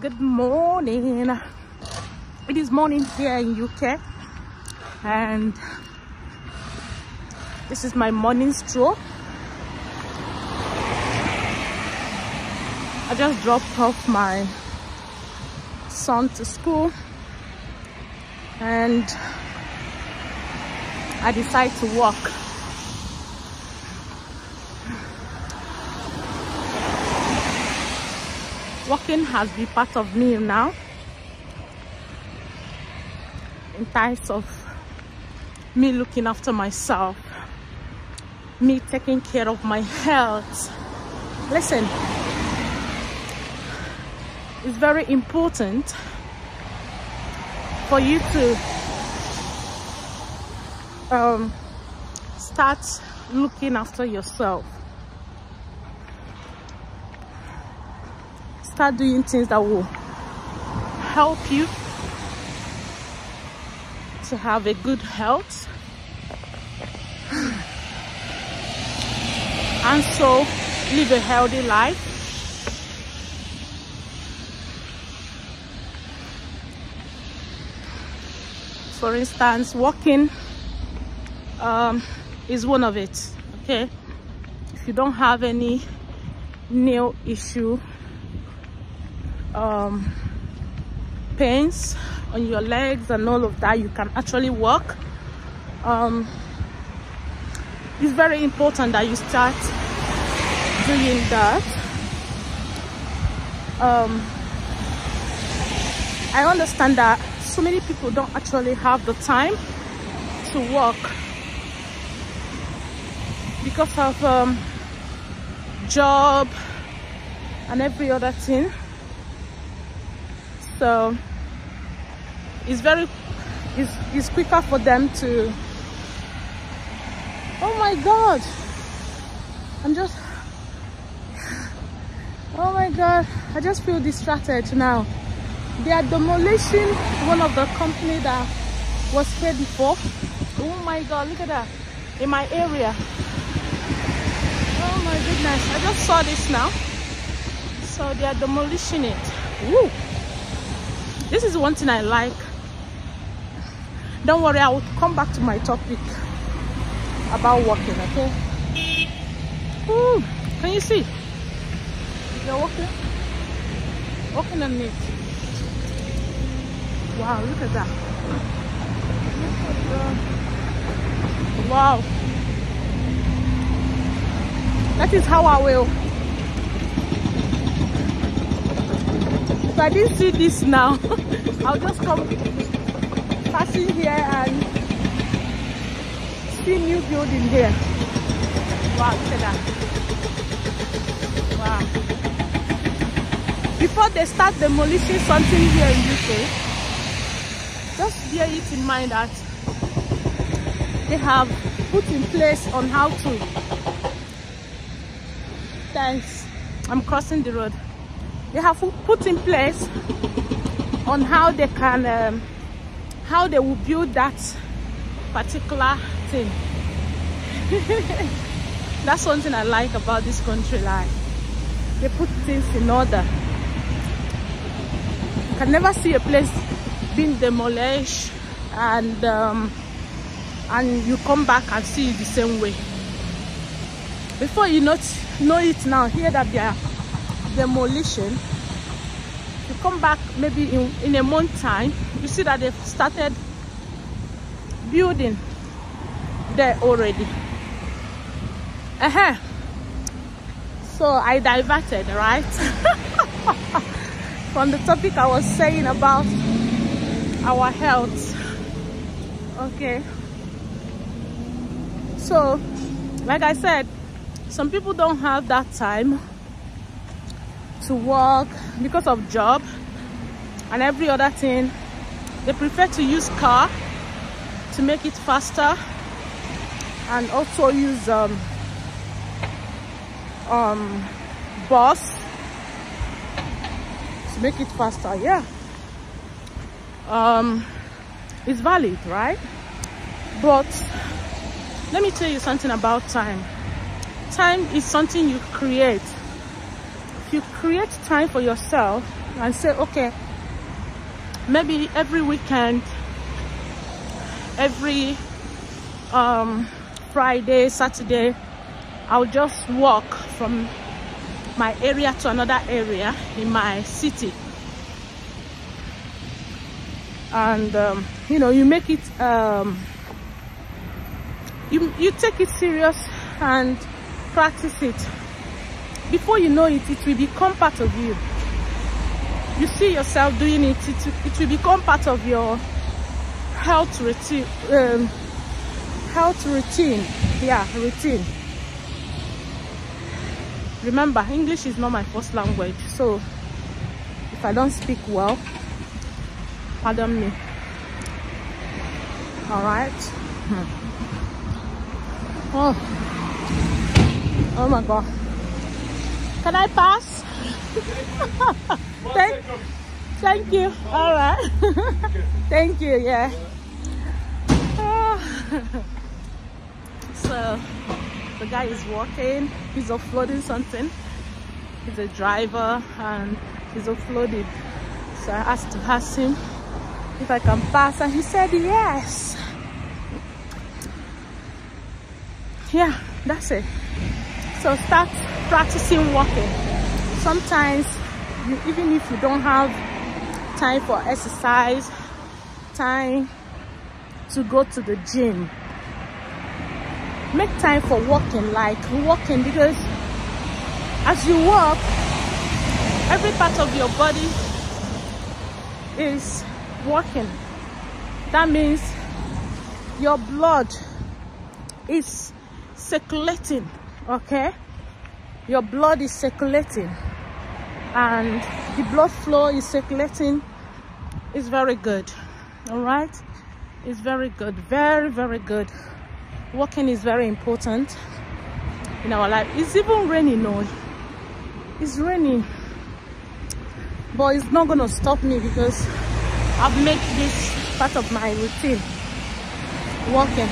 Good morning. It is morning here in UK and this is my morning stroll. I just dropped off my son to school and I decide to walk walking has been part of me now. In terms of me looking after myself me taking care of my health. Listen it's very important for you to um, start looking after yourself start doing things that will help you to have a good health. And so live a healthy life. For instance walking um, is one of it okay? If you don't have any nail issue um, pains on your legs and all of that you can actually walk. Um, it's very important that you start doing that. Um, I understand that so many people don't actually have the time to walk because of um, job and every other thing so it's very it's, it's quicker for them to oh my god. I'm just oh my god. I just feel distracted now. They are demolishing one of the company that was here before. Oh my god look at that. In my area. Oh my goodness. I just saw this now. So they are demolishing it this is one thing i like. Don't worry i will come back to my topic about walking okay? Ooh, can you see? You're walking walking on it. Wow look at that. Wow. That is how i will i didn't see this now I'll just come passing here and see new building here. Wow, look at that. Wow. Before they start demolishing something here in UK, just bear it in mind that they have put in place on how to. Thanks. I'm crossing the road. They have put in place on how they can um, how they will build that particular thing. That's one thing i like about this country like they put things in order. You can never see a place being demolished and um, and you come back and see it the same way. Before you not know it now hear that they are demolition you come back maybe in, in a month time you see that they've started building there already. Uh -huh. so i diverted right? From the topic i was saying about our health. Okay. So like i said some people don't have that time to work because of job and every other thing they prefer to use car to make it faster and also use um, um, bus to make it faster yeah. Um, it's valid right? But let me tell you something about time. Time is something you create you create time for yourself and say okay maybe every weekend every um, friday saturday i'll just walk from my area to another area in my city. And um, you know you make it um, you you take it serious and practice it before you know it it will become part of you. You see yourself doing it it, it will become part of your health routine um, health routine. Yeah routine. Remember english is not my first language so if i don't speak well pardon me. All right. Hmm. oh. Oh my god can i pass? Thank, thank you. All right. Thank you yeah. So the guy is walking. He's offloading something. He's a driver and he's offloaded. So i asked to ask him if i can pass and he said yes. Yeah that's it so start practicing walking. Sometimes you, even if you don't have time for exercise time to go to the gym make time for walking like walking because as you walk every part of your body is working. That means your blood is circulating okay? Your blood is circulating. And the blood flow is circulating. Is very good. All right it's very good. Very very good. Walking is very important in our life. It's even raining now it's raining. But it's not gonna stop me because i've made this part of my routine. Walking.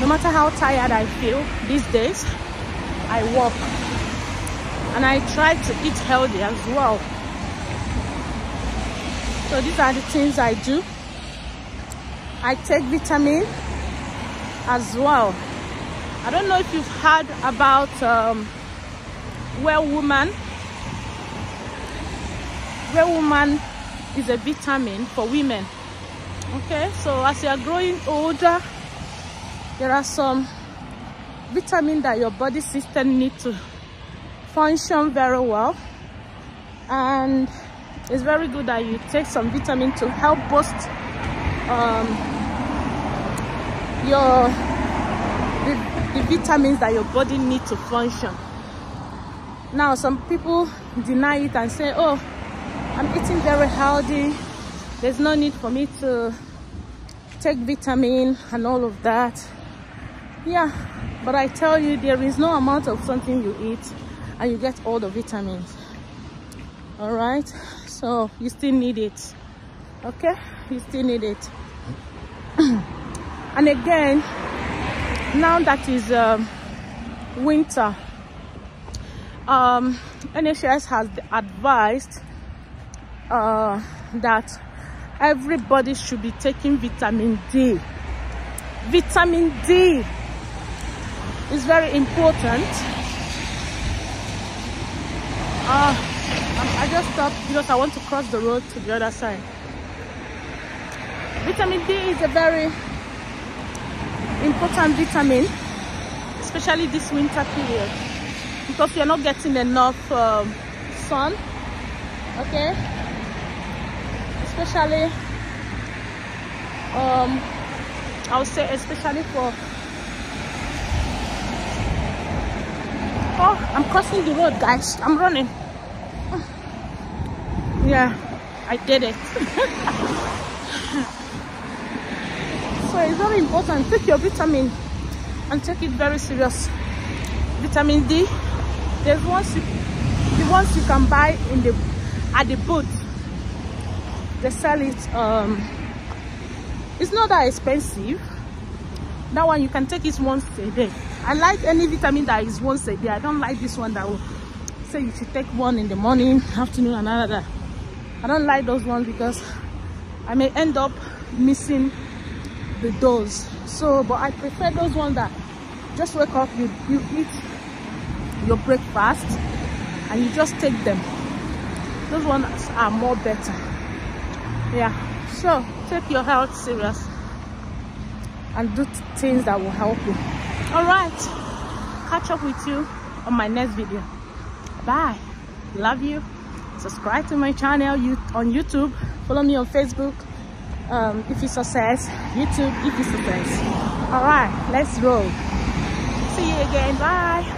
No matter how tired i feel these days i walk. And i try to eat healthy as well. So these are the things i do. I take vitamin as well. I don't know if you've heard about um, well woman. Well woman is a vitamin for women. Okay so as you are growing older there are some vitamin that your body system need to function very well. And it's very good that you take some vitamin to help boost um, your the, the vitamins that your body need to function. Now some people deny it and say oh i'm eating very healthy. There's no need for me to take vitamin and all of that yeah but i tell you there is no amount of something you eat and you get all the vitamins. All right? So you still need it. Okay? You still need it. And again now that is um, winter um, NHS has advised uh, that everybody should be taking vitamin D. Vitamin D is very important. Uh, I just stopped because I want to cross the road to the other side. Vitamin D is a very important vitamin especially this winter period because you're not getting enough um, sun okay? Especially um i would say especially for oh i'm crossing the road guys. I'm running. Yeah i did it. So it's very important. Take your vitamin and take it very serious. Vitamin d there's ones you the ones you can buy in the at the Boots they sell it um it's not that expensive. That one you can take it once a day i like any vitamin that is once a day. I don't like this one that will say you should take one in the morning afternoon and another. I don't like those ones because i may end up missing the dose. So but i prefer those ones that just wake up you you eat your breakfast and you just take them. Those ones are more better. Yeah. So take your health serious and do things that will help you all right. Catch up with you on my next video. Bye. Love you. Subscribe to my channel you on youtube. Follow me on facebook. Um, Ify Success youtube Ify Success. All right. Let's roll. See you again. Bye